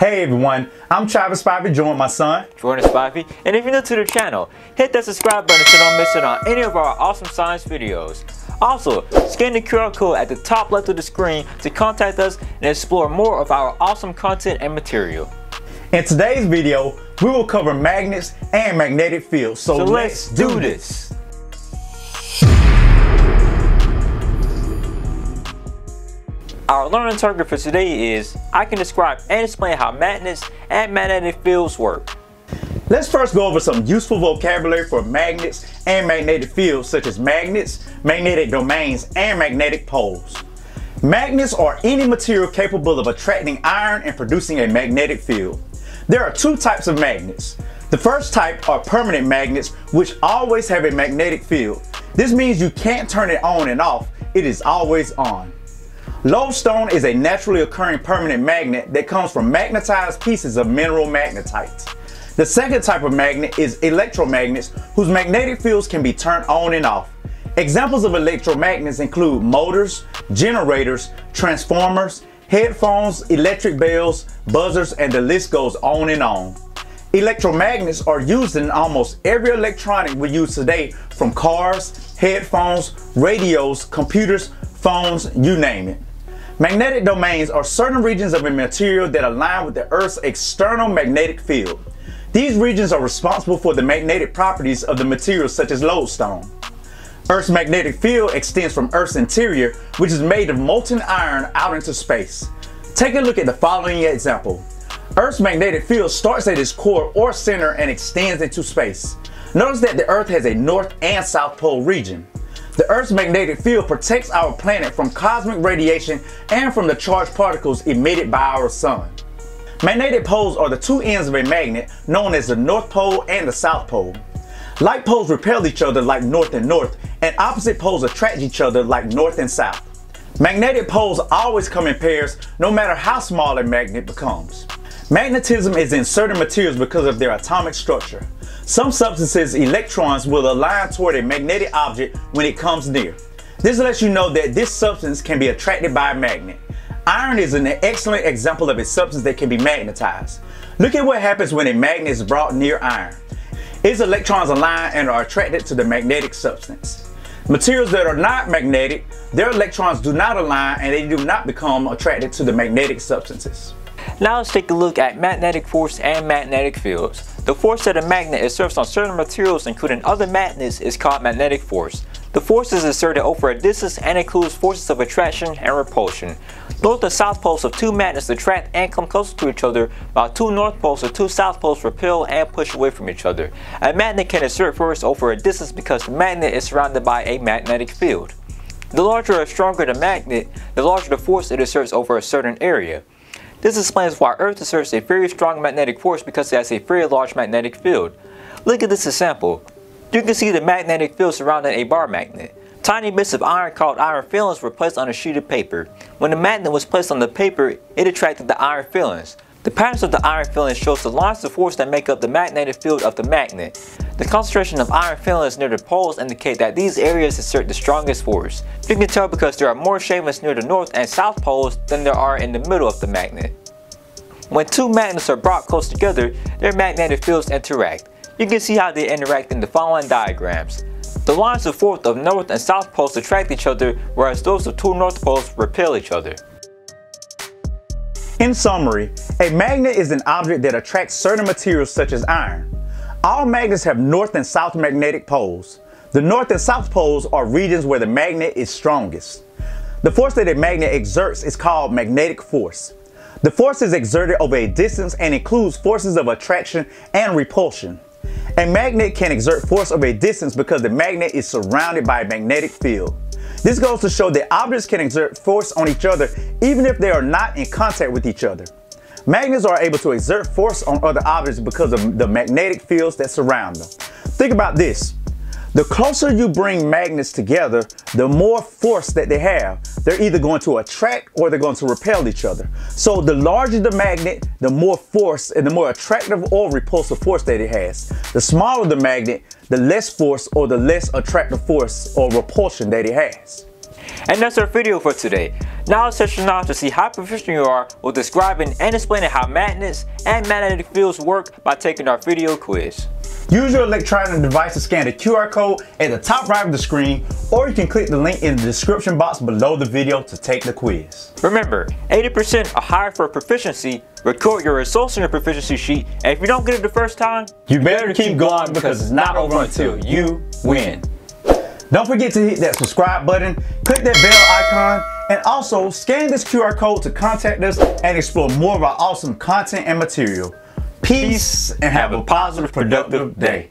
Hey everyone, I'm Chivas Spivey, joined my son, Jordan Spivey, and if you're new to the channel, hit that subscribe button so you don't miss out on any of our awesome science videos. Also, scan the QR code at the top left of the screen to contact us and explore more of our awesome content and material. In today's video, we will cover magnets and magnetic fields. So, So let's do this. Our learning target for today is I can describe and explain how magnets and magnetic fields work. Let's first go over some useful vocabulary for magnets and magnetic fields such as magnets, magnetic domains, and magnetic poles. Magnets are any material capable of attracting iron and producing a magnetic field. There are two types of magnets. The first type are permanent magnets which always have a magnetic field. This means you can't turn it on and off, it is always on. Lodestone is a naturally occurring permanent magnet that comes from magnetized pieces of mineral magnetite. The second type of magnet is electromagnets whose magnetic fields can be turned on and off. Examples of electromagnets include motors, generators, transformers, headphones, electric bells, buzzers, and the list goes on and on. Electromagnets are used in almost every electronic we use today from cars, headphones, radios, computers, phones, you name it. Magnetic domains are certain regions of a material that align with the Earth's external magnetic field. These regions are responsible for the magnetic properties of the materials such as lodestone. Earth's magnetic field extends from Earth's interior, which is made of molten iron, out into space. Take a look at the following example. Earth's magnetic field starts at its core or center and extends into space. Notice that the Earth has a north and south pole region. The Earth's magnetic field protects our planet from cosmic radiation and from the charged particles emitted by our sun. Magnetic poles are the two ends of a magnet known as the North Pole and the South Pole. Like poles repel each other like north and north, and opposite poles attract each other like north and south. Magnetic poles always come in pairs no matter how small a magnet becomes. Magnetism is in certain materials because of their atomic structure. Some substances, electrons will align toward a magnetic object when it comes near. This lets you know that this substance can be attracted by a magnet. Iron is an excellent example of a substance that can be magnetized. Look at what happens when a magnet is brought near iron. Its electrons align and are attracted to the magnetic substance. Materials that are not magnetic, their electrons do not align and they do not become attracted to the magnetic substances. Now let's take a look at magnetic force and magnetic fields. The force that a magnet exerts on certain materials including other magnets is called magnetic force. The force is exerted over a distance and includes forces of attraction and repulsion. Both the south poles of two magnets attract and come closer to each other, while two north poles or two south poles repel and push away from each other. A magnet can exert force over a distance because the magnet is surrounded by a magnetic field. The larger or stronger the magnet, the larger the force it exerts over a certain area. This explains why Earth exerts a very strong magnetic force because it has a very large magnetic field. Look at this example. You can see the magnetic field surrounding a bar magnet. Tiny bits of iron called iron filings were placed on a sheet of paper. When the magnet was placed on the paper, it attracted the iron filings. The patterns of the iron filings shows the lines of force that make up the magnetic field of the magnet. The concentration of iron filings near the poles indicate that these areas exert the strongest force. You can tell because there are more shavings near the north and south poles than there are in the middle of the magnet. When two magnets are brought close together, their magnetic fields interact. You can see how they interact in the following diagrams. The lines of force of north and south poles attract each other, whereas those of two north poles repel each other. In summary, a magnet is an object that attracts certain materials such as iron. All magnets have north and south magnetic poles. The north and south poles are regions where the magnet is strongest. The force that a magnet exerts is called magnetic force. The force is exerted over a distance and includes forces of attraction and repulsion. A magnet can exert force over a distance because the magnet is surrounded by a magnetic field. This goes to show that objects can exert force on each other even if they are not in contact with each other. Magnets are able to exert force on other objects because of the magnetic fields that surround them. Think about this. The closer you bring magnets together, the more force that they have. They're either going to attract or they're going to repel each other. So the larger the magnet, the more force and the more attractive or repulsive force that it has. The smaller the magnet, the less force or the less attractive force or repulsion that it has. And that's our video for today. Now let's session off to see how proficient you are with describing and explaining how magnets and magnetic fields work by taking our video quiz. Use your electronic device to scan the QR code at the top right of the screen, or you can click the link in the description box below the video to take the quiz. Remember, 80% are higher for proficiency. Record your results on your proficiency sheet, and if you don't get it the first time, you better keep going because it's not over until you win. Don't forget to hit that subscribe button, click that bell icon, and also scan this QR code to contact us and explore more of our awesome content and material. Peace and have a positive, productive day.